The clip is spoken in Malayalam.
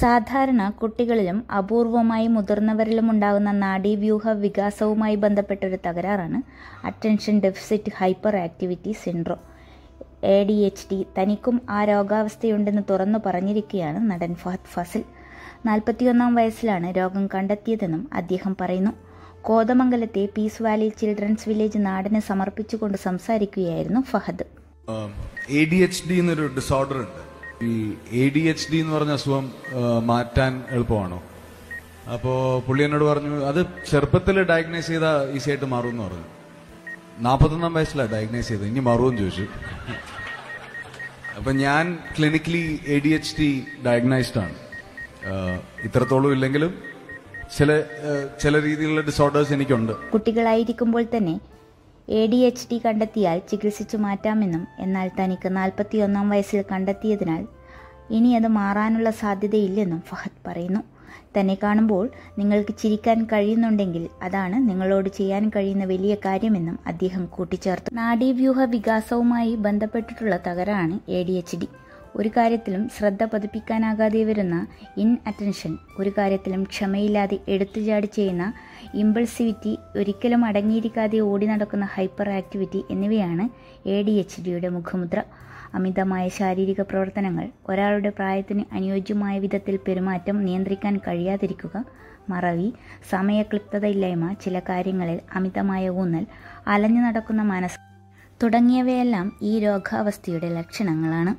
സാധാരണ കുട്ടികളിലും അപൂർവമായി മുതിർന്നവരിലും ഉണ്ടാകുന്ന നാഡീവ്യൂഹ വികാസവുമായി ബന്ധപ്പെട്ട ഒരു തകരാറാണ് attention deficit hyperactivity syndrome. A D H D തനിക്കും ആ രോഗാവസ്ഥയുണ്ടെന്ന് തുറന്നു പറഞ്ഞിരിക്കുകയാണ് നടൻ ഫഹദ് ഫസിൽ. നാൽപ്പത്തിയൊന്നാം വയസ്സിലാണ് രോഗം കണ്ടെത്തിയതെന്നും അദ്ദേഹം പറയുന്നു. കോതമംഗലത്തെ പീസ് വാലി ചിൽഡ്രൻസ് വില്ലേജ് നാടിന് സമർപ്പിച്ചുകൊണ്ട് സംസാരിക്കുകയായിരുന്നു Fahadh. A D H D എന്നൊരു ഡിസോർഡർ ഉണ്ട്. ഈ എ ഡി എച്ച് ഡി എന്ന് പറഞ്ഞ അസുഖം മാറ്റാൻ എളുപ്പമാണോ? അപ്പോ പുള്ളി എന്നോട് പറഞ്ഞു അത് ചെറുപ്പത്തിൽ ഡയഗ്നൈസ് ചെയ്താൽ ഈസി ആയിട്ട് മാറും എന്ന് പറഞ്ഞു. നാൽപ്പത്തൊന്നാം വയസ്സിലാണ് ഡയഗ്നൈസ് ചെയ്തത് ഇനി മാറുമെന്ന് ചോദിച്ചു. അപ്പൊ ഞാൻ clinically A D H D diagnosed ആണ്. ഇത്രത്തോളം ഇല്ലെങ്കിലും ചില ചില രീതിയിലുള്ള ഡിസോർഡേഴ്സ് എനിക്കുണ്ട്. കുട്ടികളായിരിക്കുമ്പോൾ തന്നെ എ ഡി എച്ച് ഡി കണ്ടെത്തിയാൽ ചികിത്സിച്ചു മാറ്റാമെന്നും എന്നാൽ തനിക്ക് നാൽപ്പത്തിയൊന്നാം വയസ്സിൽ കണ്ടെത്തിയതിനാൽ ഇനി അത് മാറാനുള്ള സാധ്യതയില്ലെന്നും ഫഹദ് പറയുന്നു. തന്നെ കാണുമ്പോൾ നിങ്ങൾക്ക് ചിരിക്കാൻ കഴിയുന്നുണ്ടെങ്കിൽ അതാണ് നിങ്ങളോട് ചെയ്യാൻ കഴിയുന്ന വലിയ കാര്യമെന്നും അദ്ദേഹം കൂട്ടിച്ചേർത്തു. നാഡീവ്യൂഹ വികാസവുമായി ബന്ധപ്പെട്ടിട്ടുള്ള തകരാണ് എ ഡി എച്ച് ഡി ഒരു കാര്യത്തിലും ശ്രദ്ധ പതിപ്പിക്കാനാകാതെ വരുന്ന ഇൻ അറ്റൻഷൻ ഒരു കാര്യത്തിലും ക്ഷമയില്ലാതെ എടുത്തുചാടി ചെയ്യുന്ന ഇമ്പൾസിവിറ്റി ഒരിക്കലും അടങ്ങിയിരിക്കാതെ ഓടി നടക്കുന്ന ഹൈപ്പർ ആക്ടിവിറ്റി എന്നിവയാണ് എ ഡി എച്ച് ഡിയുടെ മുഖമുദ്ര. അമിതമായ ശാരീരിക പ്രവർത്തനങ്ങൾ ഒരാളുടെ പ്രായത്തിന് അനുയോജ്യമായ വിധത്തിൽ പെരുമാറ്റം നിയന്ത്രിക്കാൻ കഴിയാതിരിക്കുക മറവി സമയക്ലിപ്തതയില്ലായ്മ ചില കാര്യങ്ങളിൽ അമിതമായ ഊന്നൽ അലഞ്ഞു നടക്കുന്ന മനസ്സ് തുടങ്ങിയവയെല്ലാം ഈ രോഗാവസ്ഥയുടെ ലക്ഷണങ്ങളാണ്.